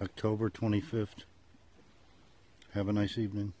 October 25th. Have a nice evening.